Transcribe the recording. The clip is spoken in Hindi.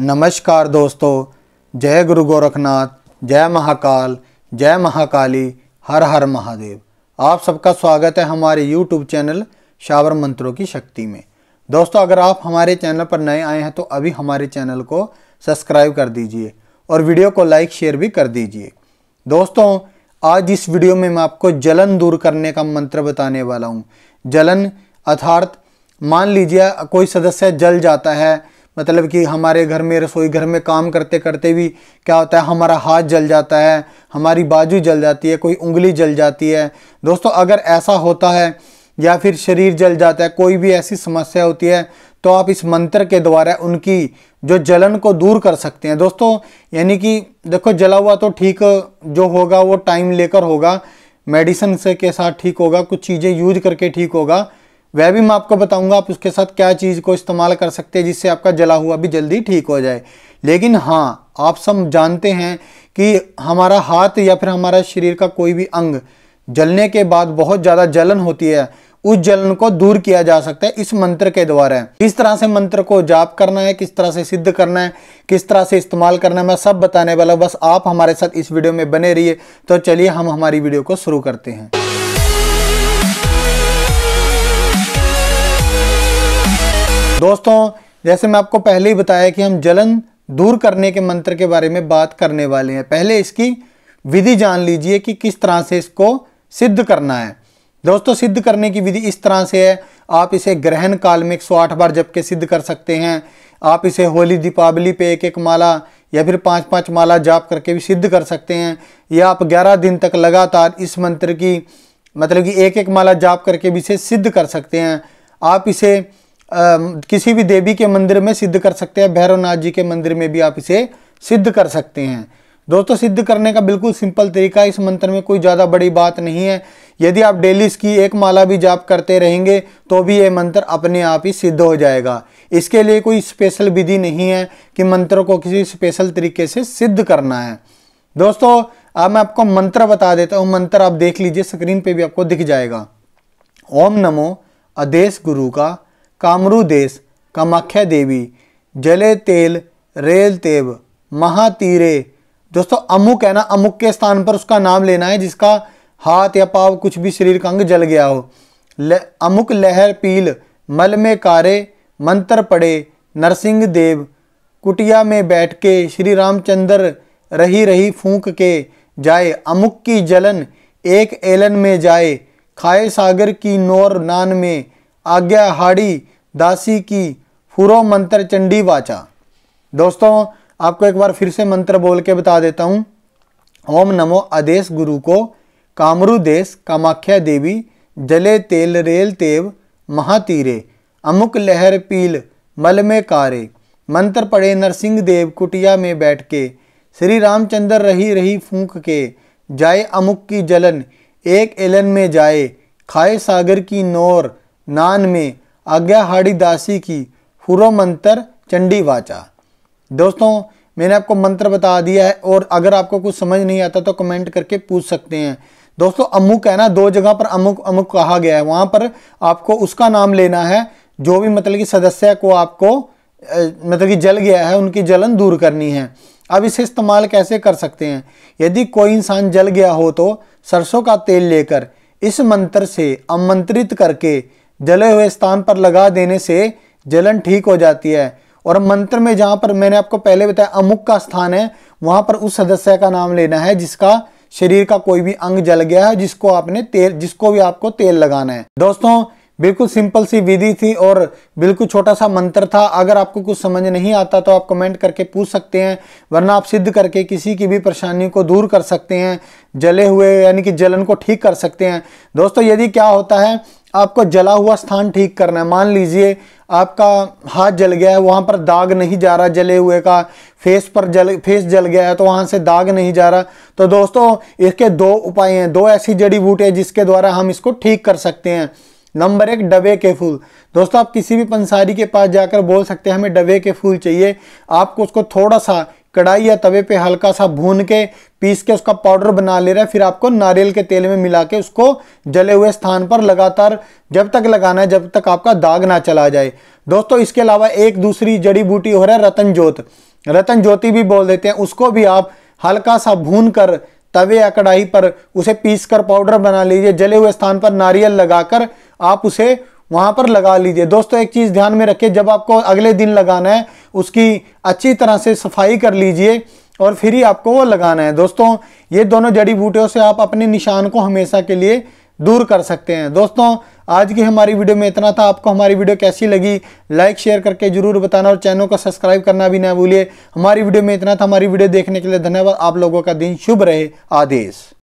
नमस्कार दोस्तों, जय गुरु गोरखनाथ, जय महाकाल, जय महाकाली, हर हर महादेव। आप सबका स्वागत है हमारे YouTube चैनल शावर मंत्रों की शक्ति में। दोस्तों, अगर आप हमारे चैनल पर नए आए हैं तो अभी हमारे चैनल को सब्सक्राइब कर दीजिए और वीडियो को लाइक, शेयर भी कर दीजिए। दोस्तों, आज इस वीडियो में मैं आपको जलन दूर करने का मंत्र बताने वाला हूँ। जलन अर्थात, मान लीजिए कोई सदस्य जल जाता है मतलब कि हमारे घर में रसोई घर में काम करते करते भी क्या होता है, हमारा हाथ जल जाता है, हमारी बाजू जल जाती है, कोई उंगली जल जाती है। दोस्तों, अगर ऐसा होता है या फिर शरीर जल जाता है, कोई भी ऐसी समस्या होती है तो आप इस मंत्र के द्वारा उनकी जो जलन को दूर कर सकते हैं। दोस्तों, यानी कि देखो, जला हुआ तो ठीक जो होगा वो टाइम लेकर होगा मेडिसिन से के साथ ठीक होगा, कुछ चीज़ें यूज़ करके ठीक होगा वह भी मैं आपको बताऊँगा आप उसके साथ क्या चीज़ को इस्तेमाल कर सकते हैं जिससे आपका जला हुआ भी जल्दी ठीक हो जाए। लेकिन हाँ आप सब जानते हैं कि हमारा हाथ या फिर हमारा शरीर का कोई भी अंग जलने के बाद बहुत ज़्यादा जलन होती है। उस जलन को दूर किया जा सकता है इस मंत्र के द्वारा। किस तरह से मंत्र को जाप करना है, किस तरह से सिद्ध करना है, किस तरह से इस्तेमाल करना है, मैं सब बताने वाला बस आप हमारे साथ इस वीडियो में बने रहिए। तो चलिए हम हमारी वीडियो को शुरू करते हैं। दोस्तों, जैसे मैं आपको पहले ही बताया कि हम जलन दूर करने के मंत्र के बारे में बात करने वाले हैं। पहले इसकी विधि जान लीजिए कि किस तरह से इसको सिद्ध करना है। दोस्तों, सिद्ध करने की विधि इस तरह से है। आप इसे ग्रहण काल में 108 बार जब के सिद्ध कर सकते हैं। आप इसे होली, दीपावली पे एक एक माला या फिर पाँच पाँच माला जाप करके भी सिद्ध कर सकते हैं। या आप 11 दिन तक लगातार इस मंत्र की मतलब कि एक एक माला जाप करके भी इसे सिद्ध कर सकते हैं। आप इसे किसी भी देवी के मंदिर में सिद्ध कर सकते हैं, भैरवनाथ जी के मंदिर में भी आप इसे सिद्ध कर सकते हैं। दोस्तों, सिद्ध करने का बिल्कुल सिंपल तरीका इस मंत्र में कोई ज़्यादा बड़ी बात नहीं है। यदि आप डेली इसकी एक माला भी जाप करते रहेंगे तो भी ये मंत्र अपने आप ही सिद्ध हो जाएगा। इसके लिए कोई स्पेशल विधि नहीं है कि मंत्र को किसी स्पेशल तरीके से सिद्ध करना है। दोस्तों, अब मैं आपको मंत्र बता देता हूँ। मंत्र आप देख लीजिए, स्क्रीन पे भी आपको दिख जाएगा। ओम नमो आदेश गुरु का कामरू देश कामाख्या देवी जले तेल रेल तेब महातीरे। दोस्तों अमुक है ना अमुक के स्थान पर उसका नाम लेना है जिसका हाथ या पाव कुछ भी शरीर का अंग जल गया हो। ले, अमुक लहर पील मल में कारे मंत्र पड़े नरसिंह देव कुटिया में बैठ के श्री रामचंद्र रही रही फूंक के जाए। अमुक की जलन एक एलन में जाए खाए सागर की नोर नान में आज्ञा हाड़ी, दासी की, फुरो मंत्र चंडी वाचा। दोस्तों, आपको एक बार फिर से मंत्र बोल के बता देता हूँ। ओम नमो आदेश गुरु को, कामरु देश, कामाख्या देवी, जले तेल रेल तेव, महातीरे, अमुक लहर पील, मल में कारे। मंत्र पढ़े नरसिंह देव कुटिया में बैठ के, श्री रामचंद्र रही रही फूंक के। जाए अमुक की जलन, एक एलन में जाए, खाए सागर की नोर नान में आज्ञा हाड़ी दासी की फुरो मंत्र चंडी वाचा। दोस्तों, मैंने आपको मंत्र बता दिया है और अगर आपको कुछ समझ नहीं आता तो कमेंट करके पूछ सकते हैं। दोस्तों, अमुक है ना, दो जगह पर अमुक अमुक कहा गया है। वहाँ पर आपको उसका नाम लेना है, जो भी मतलब कि सदस्य को आपको मतलब कि जल गया है, उनकी जलन दूर करनी है। अब इसे इस्तेमाल कैसे कर सकते हैं? यदि कोई इंसान जल गया हो तो सरसों का तेल लेकर इस मंत्र से आमंत्रित करके जले हुए स्थान पर लगा देने से जलन ठीक हो जाती है। और मंत्र में जहाँ पर मैंने आपको पहले बताया अमुक का स्थान है, वहाँ पर उस सदस्य का नाम लेना है जिसका शरीर का कोई भी अंग जल गया है, जिसको आपने तेल, जिसको भी आपको तेल लगाना है। दोस्तों, बिल्कुल सिंपल सी विधि थी और बिल्कुल छोटा सा मंत्र था। अगर आपको कुछ समझ नहीं आता तो आप कमेंट करके पूछ सकते हैं, वरना आप सिद्ध करके किसी की भी परेशानी को दूर कर सकते हैं, जले हुए, यानी कि जलन को ठीक कर सकते हैं। दोस्तों, यदि क्या होता है आपको जला हुआ स्थान ठीक करना है। मान लीजिए आपका हाथ जल गया है, वहाँ पर दाग नहीं जा रहा जले हुए का, फेस पर जल, फेस जल गया है तो वहाँ से दाग नहीं जा रहा। तो दोस्तों, इसके दो उपाय हैं, दो ऐसी जड़ी बूटी जिसके द्वारा हम इसको ठीक कर सकते हैं। नंबर एक, डबे के फूल। दोस्तों, आप किसी भी पंसारी के पास जाकर बोल सकते हैं, हमें डबे के फूल चाहिए। आपको उसको थोड़ा सा कढ़ाई या तवे पे हल्का सा भून के पीस के उसका पाउडर बना ले रहा है। फिर आपको नारियल के तेल में मिला के उसको जले हुए स्थान पर लगातार जब तक लगाना है, जब तक आपका दाग ना चला जाए। दोस्तों, इसके अलावा एक दूसरी जड़ी बूटी हो रहा है, रतन जोत रतन ज्योति भी बोल देते हैं, उसको भी आप हल्का सा भून कर तवे या कढ़ाई पर उसे पीस कर पाउडर बना लीजिए। जले हुए स्थान पर नारियल लगाकर आप उसे वहाँ पर लगा लीजिए। दोस्तों, एक चीज़ ध्यान में रखिए, जब आपको अगले दिन लगाना है, उसकी अच्छी तरह से सफ़ाई कर लीजिए और फिर ही आपको वो लगाना है। दोस्तों, ये दोनों जड़ी बूटियों से आप अपने निशान को हमेशा के लिए दूर कर सकते हैं। दोस्तों, आज की हमारी वीडियो में इतना था। आपको हमारी वीडियो कैसी लगी, लाइक, शेयर करके ज़रूर बताना और चैनल को सब्सक्राइब करना भी ना भूलिए। हमारी वीडियो में इतना था। हमारी वीडियो देखने के लिए धन्यवाद। आप लोगों का दिन शुभ रहे। आदेश।